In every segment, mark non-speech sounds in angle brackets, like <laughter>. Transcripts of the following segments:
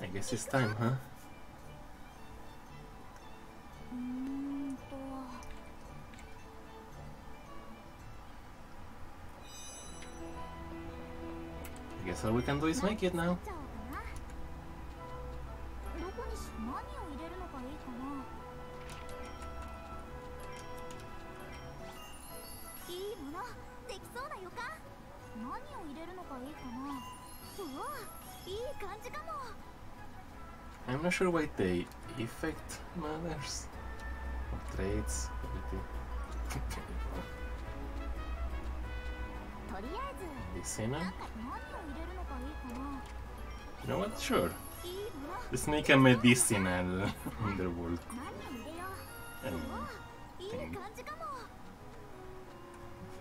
I guess it's time, huh? Mm, I guess all we can do is make it now. not sure why they effect matters or traits. Lysina? You know what? Sure. Let's make a medicinal underworld. Uh, <laughs> um, thing.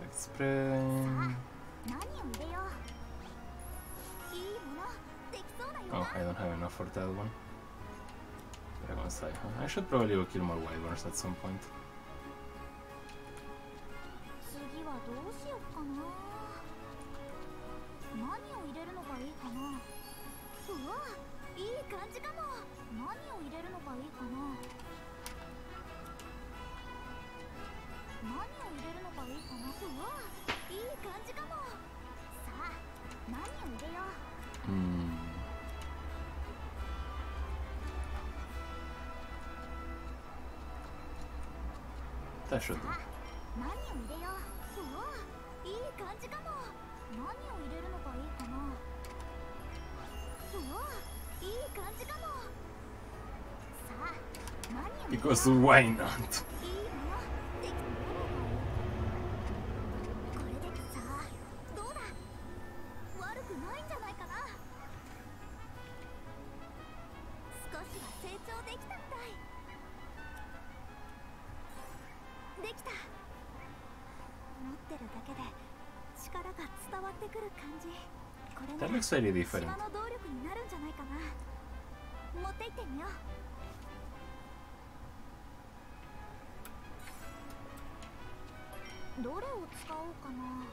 Effect spray. Oh, I don't have enough for that one. Dragon Sai, huh? I should probably kill more wyverns at some point. 何を入れるのがいいかなうわいい感じかも何を入れるのがいいかな何を入れるのがいいかなうわいい感じかもさあ何を入れよう Hmm. れよう Because why not? けで力が伝わってくる感じ。これならの動力になるんじゃないかな。持って行ってみよう。どれを使おうかな。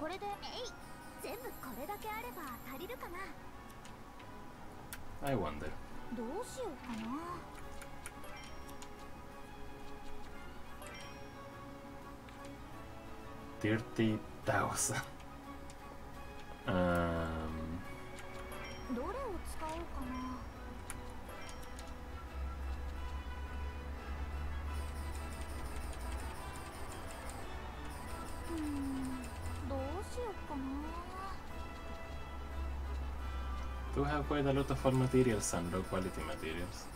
これでえい全部これだけあれば足りるかな I wonder. どうしようかな Thirty thousand. Um, do have quite a lot of fun materials and low quality materials.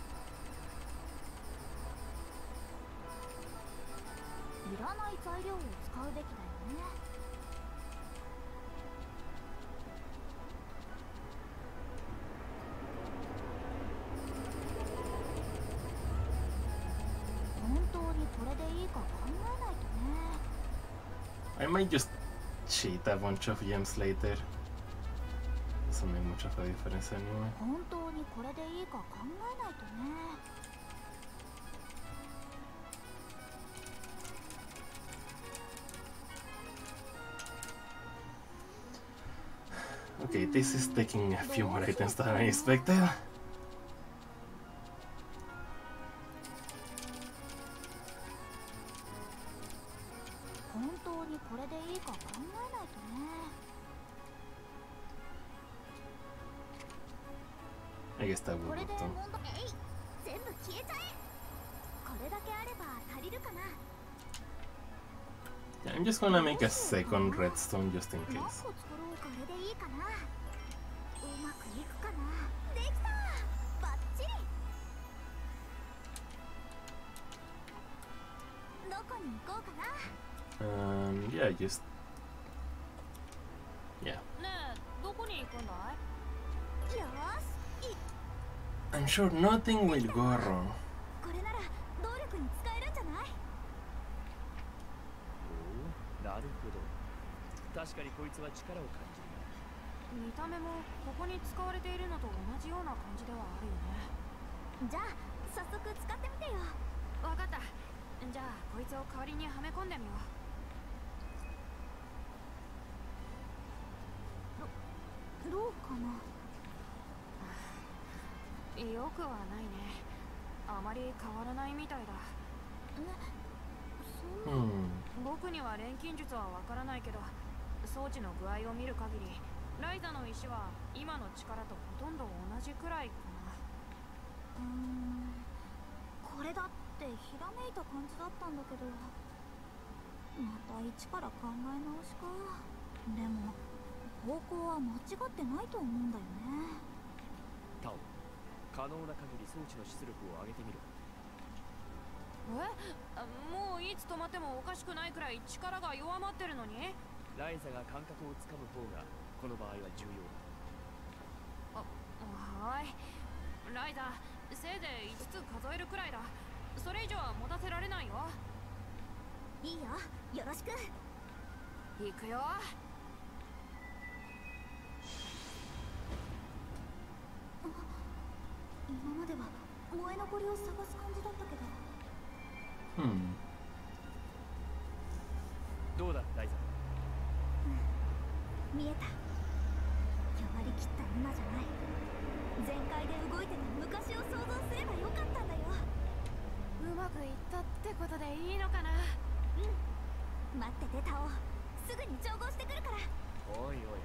I might just cheat a bunch of gems later. Doesn't make much of a difference anyway. 本当にこれでいいか考えないとね Okay, this is taking a few more items than I expected. どこに行こうかな Um, yeah, just. Yeah. ねえどこに行くんだいよーしい I'm sure nothing will go wrong. これなら動力に使えるんじゃないおおなるほど確かにこいつは力を感じるな見た目もここに使われているのと同じような感じではあるよね。じゃあ早速使ってみてよ。じゃあこいつを代わりにはめ込んでみよどうかな。うよくはないね。あまり変わらないみたいだ。ねそんな。Hmm. 僕には錬金術はわからないけど装置の具合を見る限りライザの石は今の力とほとんど同じくらいかな。うーん。これだってひらめいた感じだったんだけど。また一から考え直しか。でも方向は間違ってないと思うんだよね。タオ可能な限り装置の出力を上げてみろえ？あもういつ止まってもおかしくないくらい力が弱まってるのに？ライザが感覚をつかむ方がこの場合は重要だ。はーい。ライザせいぜい5つ数えるくらいだ。それ以上は持たせられないよ。いいよ。よろしく。行くよ。今までは燃え残りを探す感じだったけど。Hmm. どうだライザ見えた弱りきった今じゃない全開で動いてた昔を想像すればよかったんだようまくいったってことでいいのかな待っててタオすぐに調合してくるからおいおい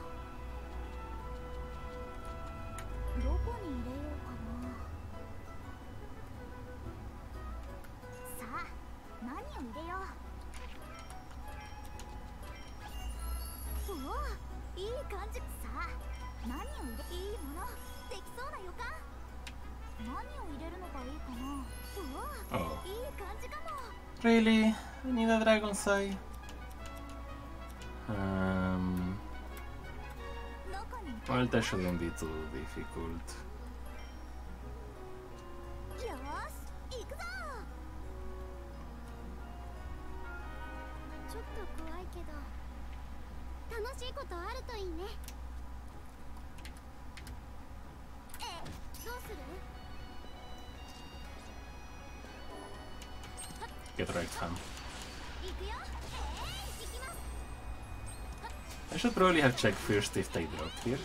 need a dragon's eye. Um, どこに well, that shouldn't be too difficult. Get right fam. I should probably have checked first if they dropped here.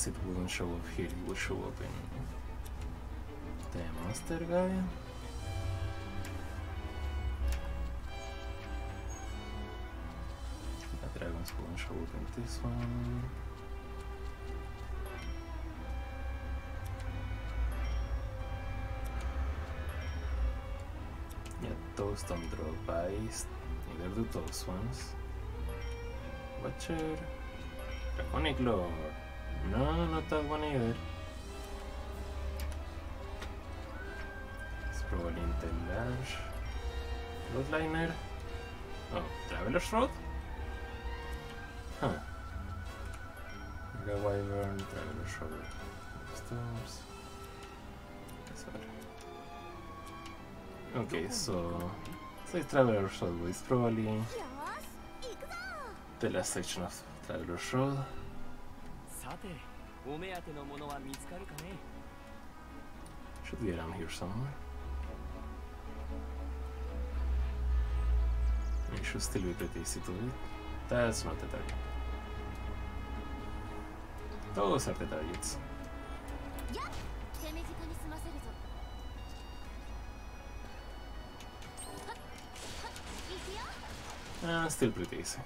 Guess it wouldn't show up here, it would show up in the master guy. The dragons won't show up in this one. Yeah, those don't drop ice. Neither do those ones. Watcher. Draconic Lord. No, not that one either. Let's probably intendage. Roadliner. Oh, Traveler's Road? Huh. Mega Wyvern, Traveler's Road. Storms. Okay, so... So it's Traveler's Road, but it's probably... The last section of Traveler's Road. さてお目当てのものは見つかるかね Should be around here somewhere. It should still be pretty easy to hit. That's not the target. Those are the targets. やっ手短に済ませるぞはっはっ行くよ Uh, still pretty easy.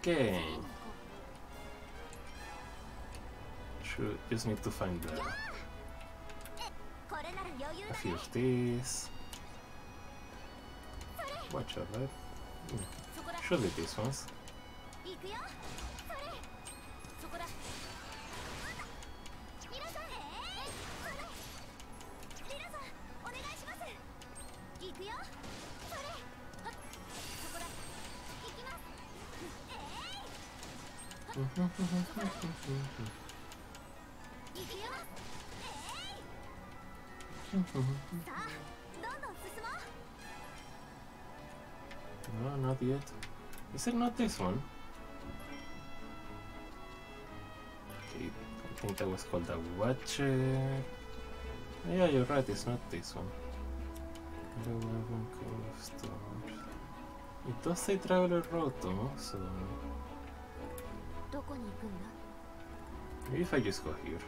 Okay. Should just need to find the, これなら余裕 a だ few ね of these. Watch out, right? そこだ Should be these ones. No, not yet. Is it not this one? Okay, I think that was called a Watcher. Yeah, you're right, it's not this one. It does say Traveler Road though, so どこに行くんだ maybe if I just go here.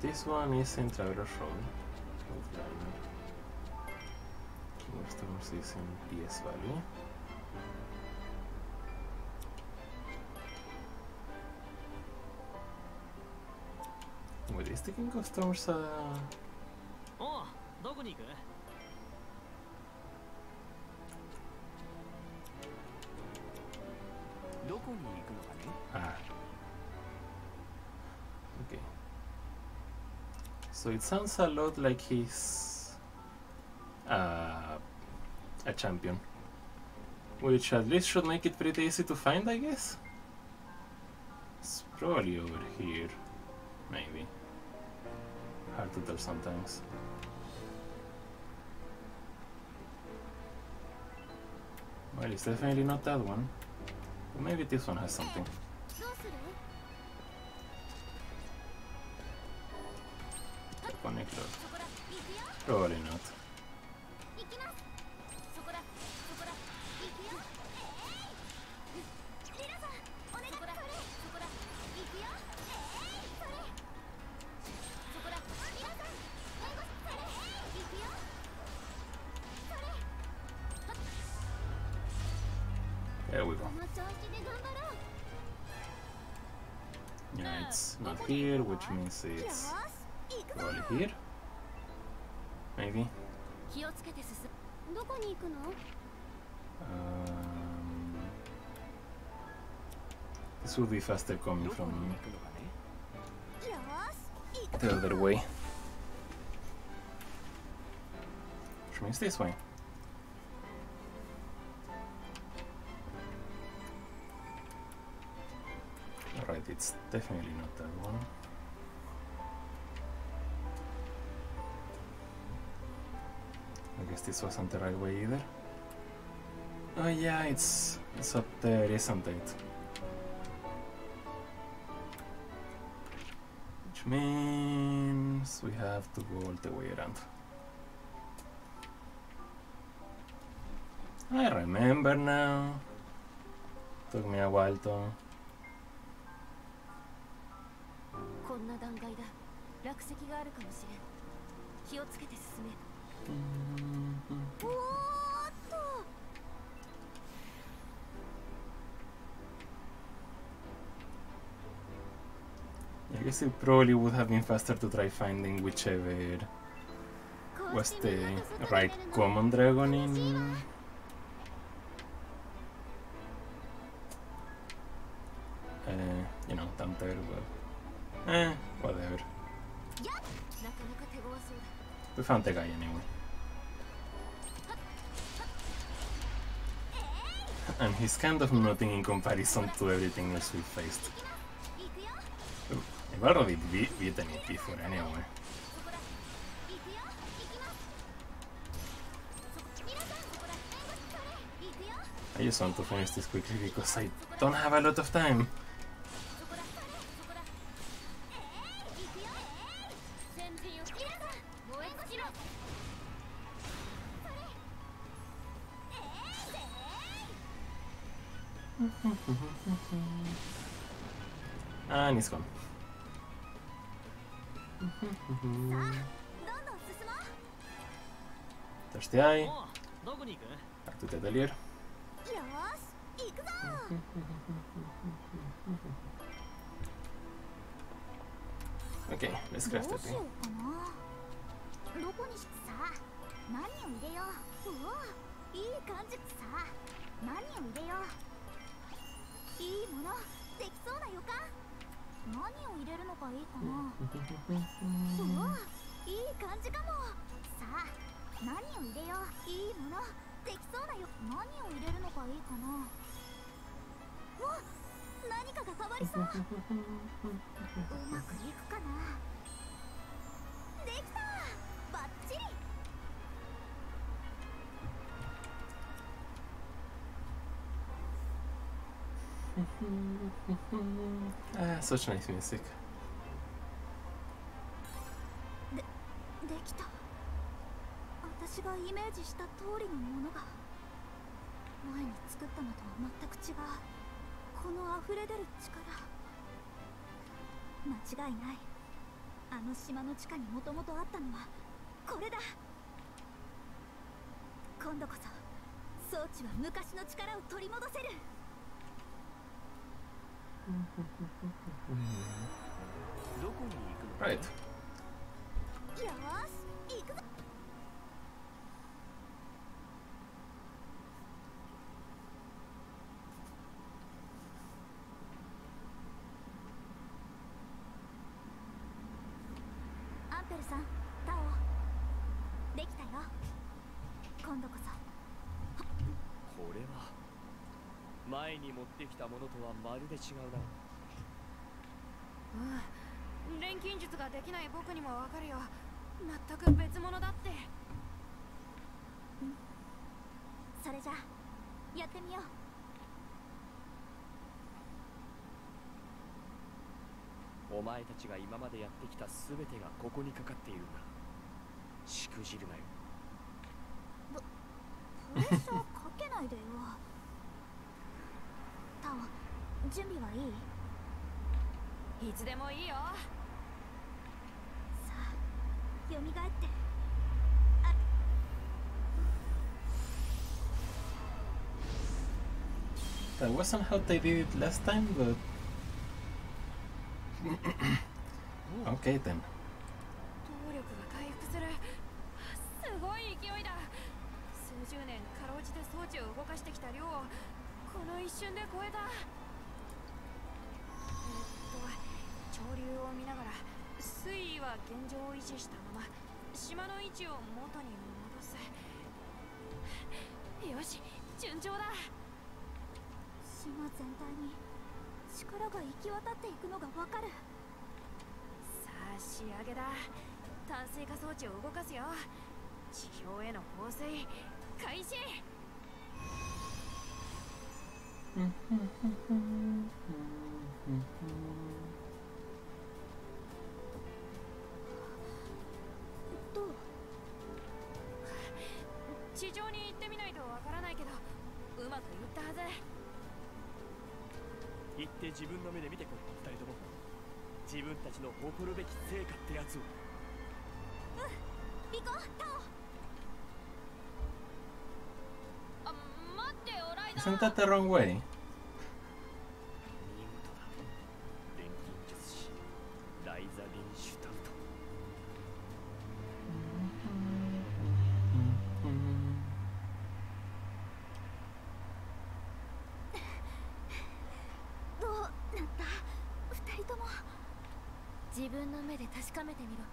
this one is in Traveler Road. Outliner. King of Storms is in PS Valley. Wait, is the King of Storms uh, おうどこに行く It sounds a lot like he's uh, a champion. Which at least should make it pretty easy to find, I guess? It's probably over here. Maybe. Hard to tell sometimes. Well, it's definitely not that one. But maybe this one has something. Probably not. Probably not. There we go. Yeah, it's not here, which means it's here? Maybe. Um, this will be faster coming from the other way. Which means this way. Alright, it's definitely not that one. guess this wasn't the right way either. Oh yeah, it's it's up there, isn't it? Which means we have to go all the way around. I remember now. Took me a while to. こんな段階だ落石があるかもしれん気をつけて進めおーっと I guess it probably would have been faster to try finding whichever こう was して the みんなと外に right 出るの common dragon 嬉しい in わ uh, you know, down there, but eh, whatever. We found the guy anyway. And he's kind of nothing in comparison to everything else we faced. I've already be beaten it before anyway. I just want to finish this quickly because I don't have a lot of time. ーし行くぞ。Okay, let's craft し the よ thing. うかなどこにしさ何を入れよう。いい感じ。さ何を入れよう。いいもの。できそうな予感。何を入れるのがいいかないい感じかも。さあ何を入れよう。いいもの。できそうなよ。何を入れるのがいいかな。わ何かが変わりそう。うまくいくかな。できた。バッチリ。<laughs> Ah, such nice music. できた私がイメージした通りのものが前に作ったのとは全く違うこの溢れ出る力。間違いない。あの島の地下にもともとあったのはこれだ。今度こそ装置は昔の力を取り戻せる。どこに行くの？Right. よーし行くぞアンペルさんタオできたよ今度こそこれは前に持ってきたものとはまるで違うな。うん錬金術ができない僕にもわかるよ。全く別物だって。それじゃやってみよう。お前たちが今までやってきた全てがここにかかっているんだ。しくじるなよ。プレッシャーかけないでよ準備はいい？いつでもいいよ。さあ蘇って。あ That wasn't how they did it last time, but. <coughs> okay then. 動力が回復する。すごい勢いだ。数十年かろうじて装置を動かしてきた量をこの一瞬で超えたと潮流を見ながら水位は現状を維持したまま。島の位置を元に戻すよし順調だ。島全体に力が行き渡っていくのがわかる。さあ仕上げだ。炭水化装置を動かすよ。地表への放水。開始。どう地上に行ってみないとわからないけどうまくいったはず行って自分の目で見てこい二人とも。自分たちの誇るべき成果ってやつを。行こうタオあ待ってよライダ Isn't that the wrong way? 自分の目で確かめてみろ。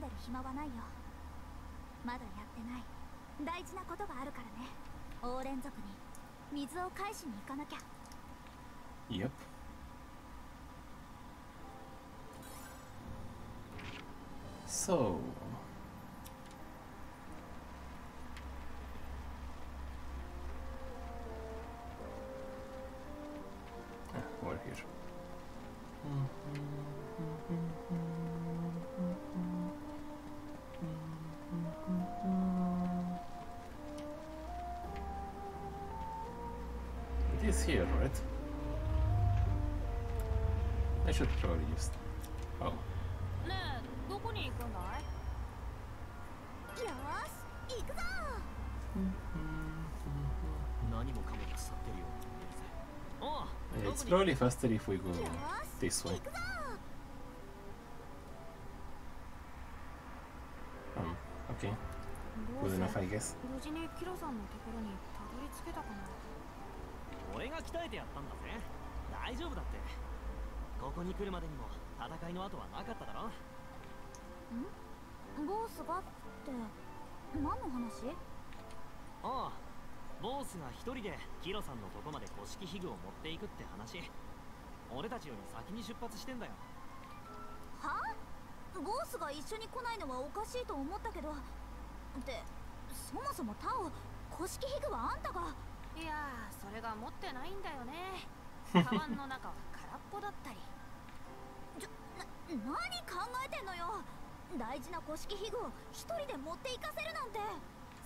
んでる暇はないよ。まだやってない。大事なことがあるからね。オーレン族に。水を返しに行かなきゃ。Yep. So. I should probably use. Oh, ねえどこに行くんだいよーし行くぞ何もかもが腐ってるよおう Yeah, ど it's こに probably faster if we go よーし this way. 行くぞ Um, okay, ボ good ス enough, I guess. 無事にキロさんのところにたどり着けたかな俺が鍛えてやったんだぜ大丈夫だってここに来るまでにも戦いの後はなかっただろボスがって何の話？ああボースが一人でキロさんのとこまで古式器具を持っていくって話。俺たちより先に出発してんだよ。は？ボスが一緒に来ないのはおかしいと思ったけど。でそもそもタオ古式ヒグはあんたが？いやーそれが持ってないんだよね。<laughs> カバンの中は空っぽだったり何考えてんのよ。大事な古式ヒグを一人で持っていかせるなんて。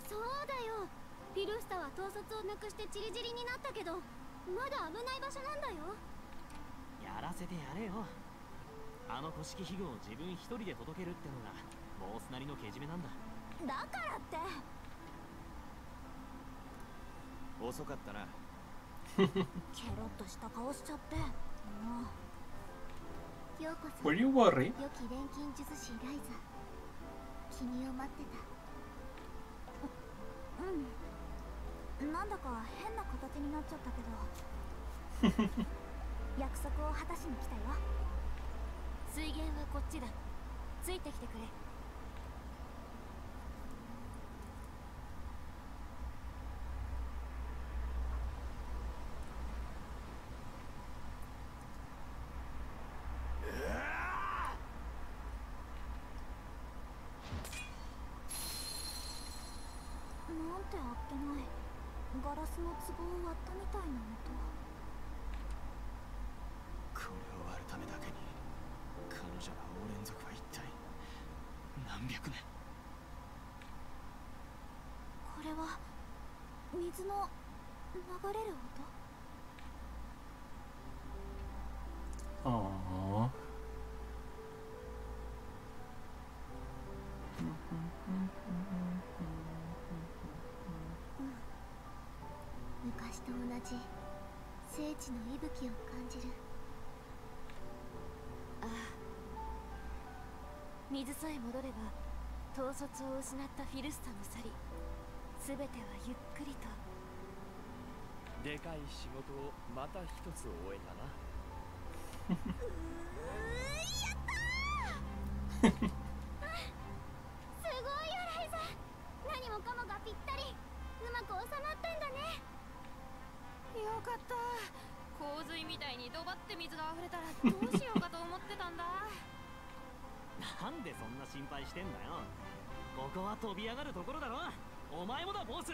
そうだよ。フィルスタは統率をなくしてチリチリになったけどまだ危ない場所なんだよ。やらせてやれよ。あの古式器具を自分一人で届けるってのがボースなりのけじめなんだ。だからって。遅かったな。ケロッとした顔しちゃって。もう Were you worried? 良き錬金術師ライザ君を待ってた。ううん。なんだか変な形になっちゃったけど。<laughs> 約束を果たしに来たよ。水源はこっちだ。ついてきてくれなんてあっけないガラスの壺を割ったみたいな音これを割るためだけに。彼女らオーレン族は一体何百年？これは水の流れる音 Aww. 聖地の息吹を感じる。ああ。水さえ戻れば統率を失ったフィルスタも去り全てはゆっくりと。でかい仕事をまた一つ終えたな。<laughs> すごいよライザ。何もかもがぴったり。うまく収まってんだね。よかった洪水みたいにドバって水が溢れたらどうしようかと思ってたんだ。なんでそんな心配してんだよ。ここは飛び上がるところだろ。お前もだボス。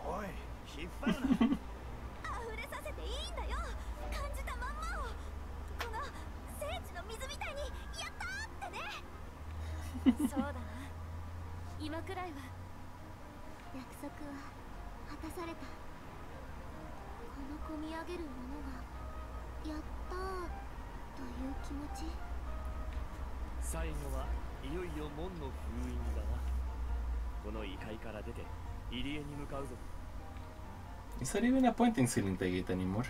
おい引っ張るな。<laughs> 溢れさせていいんだよ。感じたまんまを。この聖地の水みたいにやったーってね。<laughs> そうだな。今くらいは。約束は果たされた。この込み上げるものがやったーという気持ち。最後はいよいよ門の封印だな。この異界から出て入り江に向かうぞ。Is there even a point in sealing the gate anymore?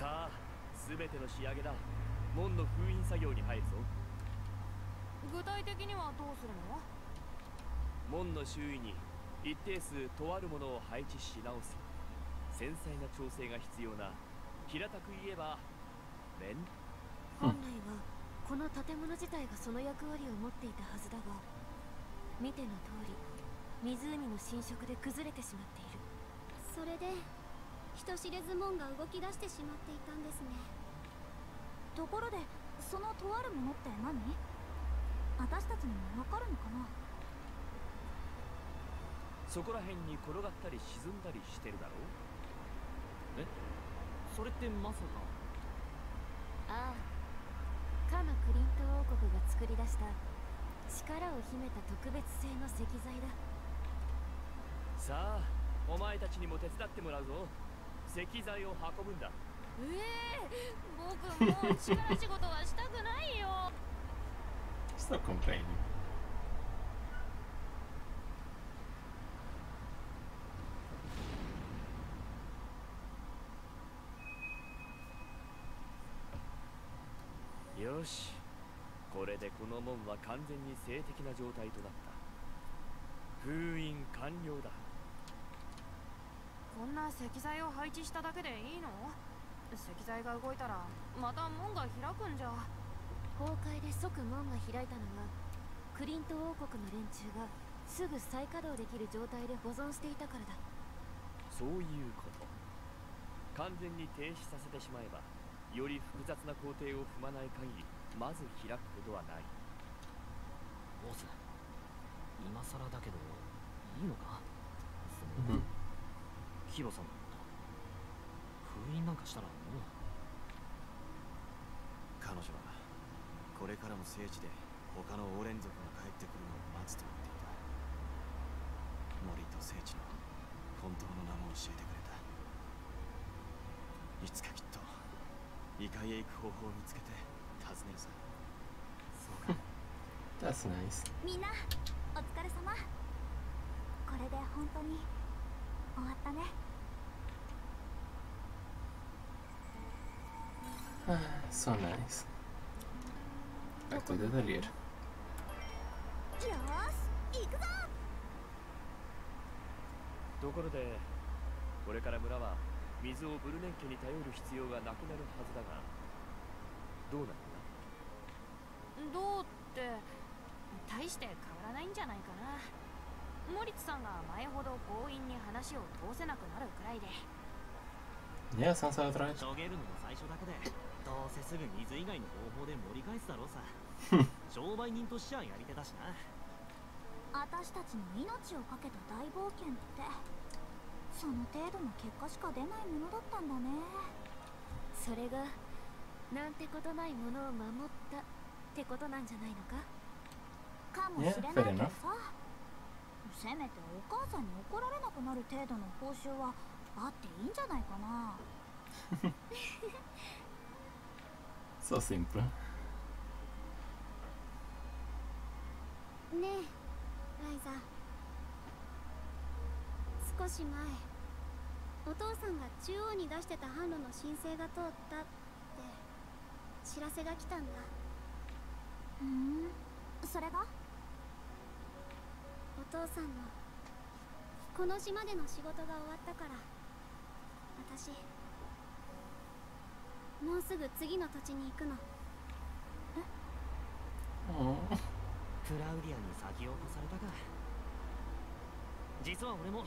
さあ全ての仕上げだ。門の封印作業に入るぞ。具体的にはどうするの？門の周囲に一定数とあるものを配置し直す。繊細な調整が必要な。平たく言えば面本来はこの建物自体がその役割を持っていたはずだが見ての通り湖の浸食で崩れてしまっている。それで人知れず門が動き出してしまっていたんですね。ところでそのとあるものって何？私たちにもわかるのかな？そこら辺に転がったり沈んだりしてるだろう？それってまさか。ああ。かのクリント王国が作り出した。力を秘めた特別製の石材だ。さあお前たちにも手伝ってもらうぞ石材を運ぶんだ。ええ僕もう力仕事はしたくないよ。Stop complaining. よし。これでこの門は完全に静的な状態となった。封印完了だこんな石材を配置しただけでいいの？石材が動いたらまた門が開くんじゃ。崩壊で即門が開いたのはクリント王国の連中がすぐ再稼働できる状態で保存していたからだ。そういうこと。完全に停止させてしまえばより複雑な工程を踏まない限りまず開くことはない。ボス今更だけどいいのかその Mhm. ヒロさんのこと封印なんかしたらもう彼女はこれからも聖地で他のオーレン族が帰ってくるのを待つと言っていた。森と聖地の本当の名も教えてくれた。いつかきっと異界へ行く方法を見つけて訪ねるさそうか That's nice. みんなお疲れ様。これで本当に。終わったね Ah, so nice. Back to the atelier. よーし行くぞところでこれから村は水をブルネン家に頼る必要がなくなるはずだがどうなるんだ？どうって大して変わらないんじゃないかなモリツさんが前ほど強引に話を通せなくなるくらいで。Yeah, sounds about right. しょげるのも最初だけでどうせすぐ水以外の方法で盛り返すだろうさ。<laughs> 商売人としちゃやり手だしな。私たちの命を懸けた大冒険ってその程度の結果しか出ないものだったんだね。それがなんてことないものを守ったってことなんじゃないのか？かもしれないけどさせめてお母さんに怒られなくなる程度の報酬はあっていいんじゃないかな。So simple. ねえライザ少し前お父さんが中央に出してた販路の申請が通ったって知らせが来たんだ。ふん？それが？お父さんのこの島での仕事が終わったから私もうすぐ次の土地に行くの。Oh. <laughs> クラウディアに先を越されたか。実は俺も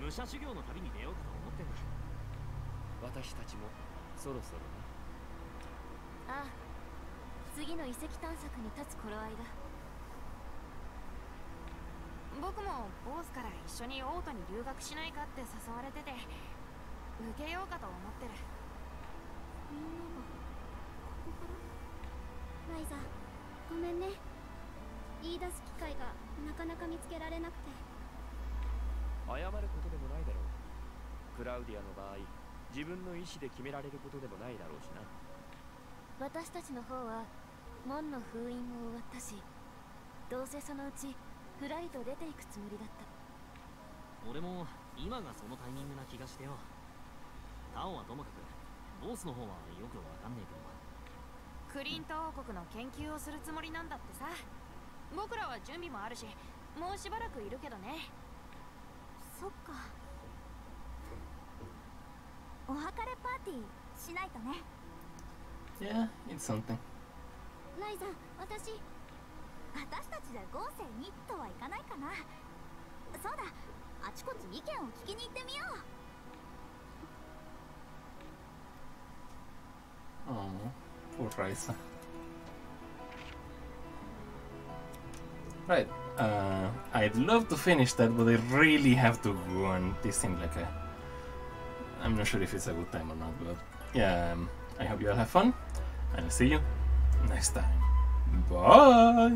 武者修行の旅に出ようかと思ってんだ。私たちもそろそろな。ああ次の遺跡探索に立つ頃合いだ僕もボースから一緒にオートに留学しないかって誘われてて受けようかと思ってる。みんながここから？ライザこめんね。言い出す機会がなかなか見つけられなくて。謝ることでもないだろう。クラウディアの場合自分の意思で決められることでもないだろうしな。私たちの方は門の封印も終わったしどうせそのうちふらりと出ていくつもりだった。俺も今がそのタイミングな気がしてよ。タオはともかくボスの方はよくわかんねえけどクリント王国の研究をするつもりなんだってさ。僕らは準備もあるしもうしばらくいるけどね。そっか。お別れパーティーしないとね。Yeah, it's something. ライザ私私たちで豪勢にとはいかないかなそうだあちこち意見を聞きに行ってみよう Oh, poor Raisa. Right, uh, I'd love to finish that, but I really have to go, and this seemed like a. I'm not sure if it's a good time or not, but yeah, um, I hope you all have fun, and I'll see you next time. Bye!